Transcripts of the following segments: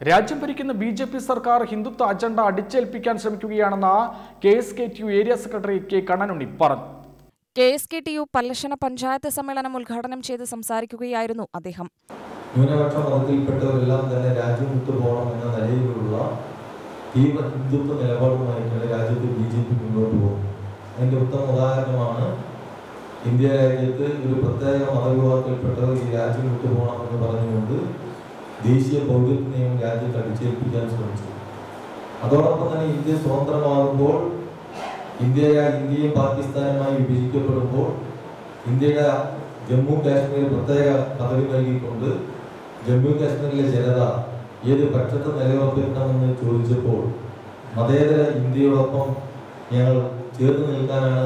രാജ്യം ഭരിക്കുന്ന B J P സർക്കാർ ഹിന്ദുത്വ അജണ്ട അടിച്ചേൽപ്പിക്കാൻ ശ്രമിക്കുകയാണെന്ന് K S K T U area secretary K Kannanunni പറഞ്ഞു. K S K T U Pallassana panchayat സമ്മേളനം ഉദ്ഘാടനം ചെയ്ത് സംസാരിക്കുകയായിരുന്നു അദ്ദേഹം. ന്യൂനപക്ഷ മതത്തിൽപ്പെട്ടവരെല്ലാം തന്നെ രാജ്യം വിട്ടു പോകണം എന്ന നിലയിലുള്ള തീവ്ര ഹിന്ദുത്വ നിലപാടുമായിട്ടാണ് രാജ്യത്ത് ബി ജെ പി മുന്നോട്ട് പോകുന്നത് അതിന്റെ ഉത്തമ ഉദാഹരണമാണ് ഇന്ത്യ രാജ്യത്ത് ഒരു പ്രത്യേക മതവിഭാഗത്തിൽപ്പെട്ടവർ ഈ രാജ്യം വിട്ടു പോകണം എന്ന് പറഞ്ഞുകൊണ്ട് ദേശീയ പൗരത്വ നിയമം രാജ്യത്ത് അടിച്ചേൽപ്പിക്കാൻ ശ്രമിച്ചു. അതോടൊപ്പം തന്നെ ഇന്ത്യ സ്വതന്ത്രമാകുമ്പോൾ ഇന്ത്യ ഇന്ത്യയും പാകിസ്ഥാനുമായി വിഭജിക്കപ്പെടുമ്പോൾ ഇന്ത്യയുടെ ജമ്മു കാശ്മീർ പ്രത്യേക പദവി നൽകിക്കൊണ്ട് ജമ്മു കാശ്മീരിലെ ജനത ഏത് പക്ഷത്ത് നിലയുറപ്പിക്കണമെന്ന് ചോദിച്ചപ്പോൾ മതേതര ഇന്ത്യയോടൊപ്പം ഞങ്ങൾ ചേർന്ന് നിൽക്കാനാണ്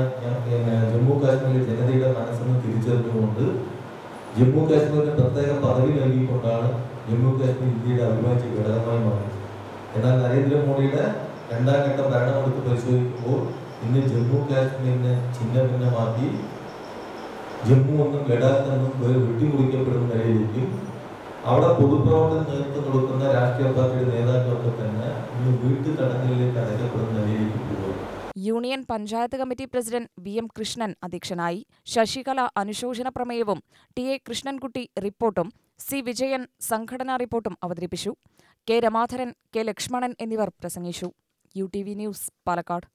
ജമ്മു കാശ്മീരിലെ ജനതയുടെ മനസ്സെന്ന് തിരിച്ചറിഞ്ഞുകൊണ്ട് ജമ്മു കാശ്മീരിന് പ്രത്യേക പദവി നൽകിക്കൊണ്ടാണ് ജമ്മു കാശ്മീർ ഇന്ത്യയുടെ അവിഭാജ്യ ഘടകമായി മാറിയത് എന്നാൽ നരേന്ദ്രമോദിയുടെ രണ്ടാം ഘട്ട ഭരണമെടുത്ത് പരിശോധിക്കുമ്പോൾ ഇന്ന് ജമ്മു കാശ്മീരിനെ ചിഹ്ന ഭിന്നമാക്കി ജമ്മു എന്നും ലഡാക്ക് എന്നും പേര് വെട്ടിമുറിക്കപ്പെടുന്ന നിലയിലേക്കും അവിടെ പൊതുപ്രവർത്തനം നേതൃത്വം കൊടുക്കുന്ന രാഷ്ട്രീയ പാർട്ടിയുടെ നേതാക്കളൊക്കെ തന്നെ ഇന്ന് വീട്ടു തടങ്കലിലേക്ക് അടയ്ക്കപ്പെടുന്ന പോകും union panchayat committee president V M Krishnan അധ്യക്ഷനായി ശശികല അനുശോചന പ്രമേയവും ടി എ കൃഷ്ണൻകുട്ടി റിപ്പോർട്ടും സി വിജയൻ സംഘടനാ റിപ്പോർട്ടും അവതരിപ്പിച്ചു. കെ രമാധരൻ കെ ലക്ഷ്മണൻ എന്നിവർ പ്രസംഗിച്ചു. U T V news Palakkad.